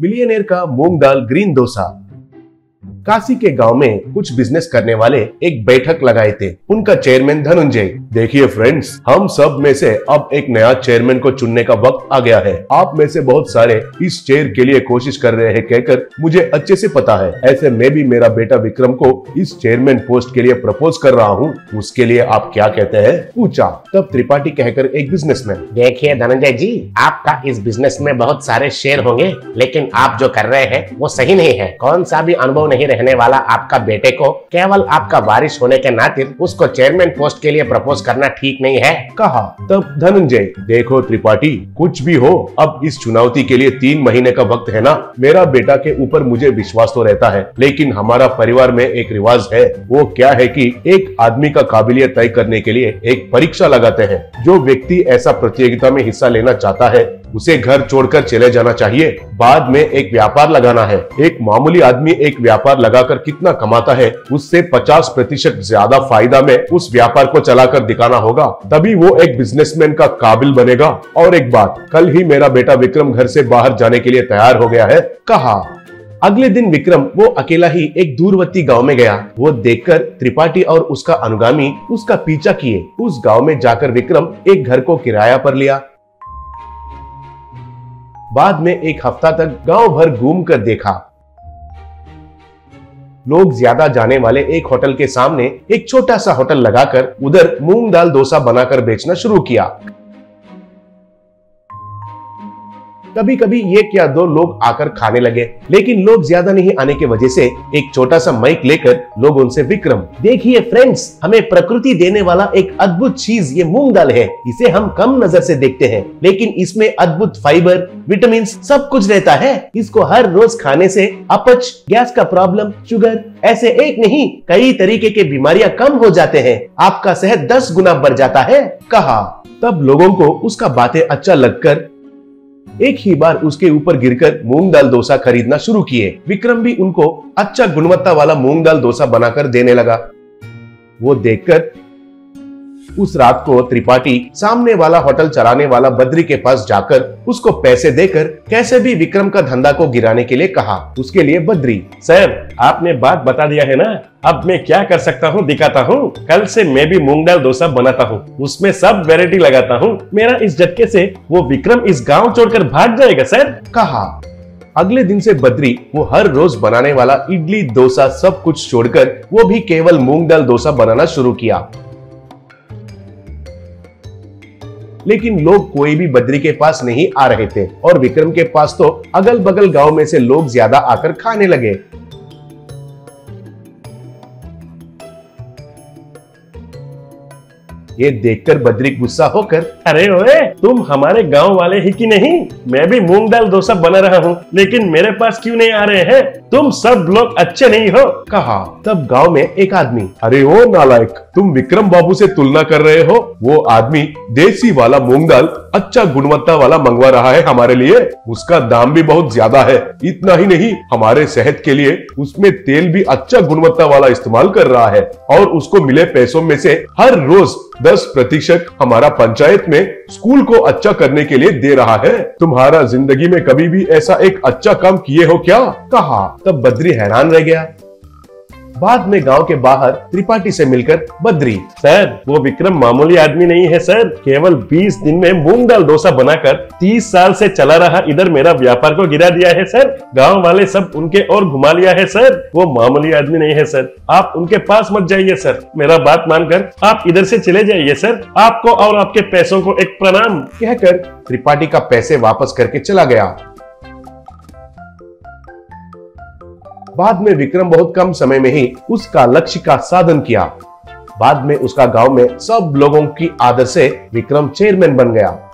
Millionaire का मूंग दाल ग्रीन डोसा। काशी के गाँव में कुछ बिज़नेस करने वाले एक बैठक लगाए थे। उनका चेयरमैन धनंजय। देखिए फ्रेंड्स हम सब में से अब एक नया चेयरमैन को चुनने का वक्त आ गया है। आप में से बहुत सारे इस चेयर के लिए कोशिश कर रहे हैं कहकर मुझे अच्छे से पता है। ऐसे मैं भी मेरा बेटा विक्रम को इस चेयरमैन पोस्ट के लिए प्रपोज कर रहा हूँ। उसके लिए आप क्या कहते हैं? पूछा। तब त्रिपाठी कहकर एक बिजनेसमैन देखिए धनंजय जी, आपका इस बिज़नेस में बहुत सारे शेयर होंगे, लेकिन आप जो कर रहे हैं, वो सही नहीं है। कौन सा भी अनुभव नहीं रहने वाला आपका बेटे को, केवल आपका बारिश होने के नाते उसको चेयरमैन पोस्ट के लिए प्रपोज करना ठीक नहीं है। कहा, तब धनंजय, देखो त्रिपाठी, कुछ भी हो, अब इस चुनौती के लिए तीन महीने का वक्त है ना? मेरा बेटा के ऊपर मुझे विश्वास तो रहता है, लेकिन हमारा परिवार में एक रिवाज है, वो क्या है कि एक आदमी का काबिलियत तय करने के लिए एक परीक्षा लगाते हैं। जो व्यक्ति ऐसा प्रतियोगिता में हिस्सा लेना चाहता है उसे घर छोड़कर चले जाना चाहिए। बाद में एक व्यापार लगाना है। एक मामूली आदमी एक व्यापार लगाकर कितना कमाता है, उससे 50 प्रतिशत ज़्यादा फ़ायदा में उस व्यापार को चलाकर दिखाना होगा। तभी वो एक बिजनेसमैन का काबिल बनेगा। और एक बात, कल ही मेरा बेटा विक्रम घर से बाहर जाने के लिए तैयार हो गया है। कहा, अगले दिन विक्रम, वो अकेला ही एक दूरवर्ती गाँव में गया। वो देखकर त्रिपाठी और उसका अनुगामी, उसका पीछा किए। उस गाँव में जाकर विक्रम एक घर को किराया पर लिया। बाद में एक हफ़्ता तक गाँव भर घूम कर देखा। लोग ज़्यादा जाने वाले एक होटल के सामने एक छोटा सा होटल लगाकर उधर मूंग दाल डोसा बनाकर बेचना शुरू किया। कभी कभी ये क्या दो लोग आकर खाने लगे, लेकिन लोग ज़्यादा नहीं आने की वजह से एक छोटा सा माइक लेकर लोग उनसे विक्रम, देखिए फ्रेंड्स हमें प्रकृति देने वाला एक अद्भुत चीज़, ये मूंग दाल है, इसे हम कम नज़र से देखते हैं, लेकिन इसमें अद्भुत फाइबर विटामिन सब कुछ रहता है। इसको हर रोज खाने से अपच, गैस का प्रॉब्लम शुगर ऐसे एक नहीं, कई तरीके के बीमारियाँ कम हो जाते हैं। आपका सेहत दस गुना बढ़ जाता है। कहा। तब लोगों को उसका बातें अच्छा लगकर एक ही बार उसके ऊपर गिरकर मूंग दाल डोसा खरीदना शुरू किए। विक्रम भी उनको अच्छा गुणवत्ता वाला मूंग दाल डोसा बनाकर देने लगा। वो देखकर उस रात को त्रिपाठी सामने वाला होटल चलाने वाला बद्री के पास जाकर उसको पैसे देकर कैसे भी विक्रम का धंधा को गिराने के लिए कहा। उसके लिए, बद्री सर आपने बात बता दिया है ना? अब मैं क्या कर सकता हूँ, दिखाता हूँ? कल से मैं भी मूंग दाल डोसा बनाता हूँ। उसमें सब वेरायटी लगाता हूँ। मेरा इस झटके से वो विक्रम इस गाँव छोड़कर भाग जाएगा, सर। कहा। अगले दिन से बद्री वो हर रोज बनाने वाला इडली, डोसा सब कुछ छोड़कर वो भी केवल मूंग दाल डोसा बनाना शुरू किया। लेकिन लोग कोई भी बद्री के पास नहीं आ रहे थे। और विक्रम के पास तो अगल बगल गाँव में से लोग ज़्यादा आकर खाने लगे। ये देखकर बद्री गुस्सा होकर अरे ओए तुम हमारे गाँव वाले ही की नहीं? मैं भी मूंग दाल डोसा बना रहा हूँ लेकिन मेरे पास क्यों नहीं आ रहे हैं? तुम सब लोग अच्छे नहीं हो। कहा तब गाँव में एक आदमी अरे ओ नालायक तुम विक्रम बाबू से तुलना कर रहे हो? वो आदमी देसी वाला मूंग दाल अच्छा गुणवत्ता वाला मंगवा रहा है हमारे लिए। उसका दाम भी बहुत ज़्यादा है इतना ही नहीं हमारे सेहत के लिए उसमें तेल भी अच्छा गुणवत्ता वाला इस्तेमाल कर रहा है और उसको मिले पैसों में से हर रोज दस प्रतिशत हमारा पंचायत में स्कूल को अच्छा करने के लिए दे रहा है। तुम्हारा ज़िंदगी में कभी भी ऐसा एक अच्छा काम किए हो क्या? कहा। तब बद्री हैरान रह गया। बाद में गाँव के बाहर त्रिपाठी से मिलकर बद्री। सर, वो विक्रम मामूली आदमी नहीं है, सर। केवल 20 दिन में मूंग दाल डोसा बनाकर 30 साल से चला रहा इधर मेरा व्यापार को गिरा दिया है, सर। गाँव वाले सब उनके और घुमा लिया है, सर। वो मामूली आदमी नहीं है, सर। आप उनके पास मत जाइए, सर। मेरा बात मानकर आप इधर से चले जाइए, सर। आपको और आपके पैसों को एक प्रणाम। कहकर त्रिपाठी का पैसे वापस करके चला गया। बाद में विक्रम बहुत कम समय में ही उसका लक्ष्य का साधन किया। बाद में उसका गाँव में सब लोगों की आदर से विक्रम चेयरमैन बन गया।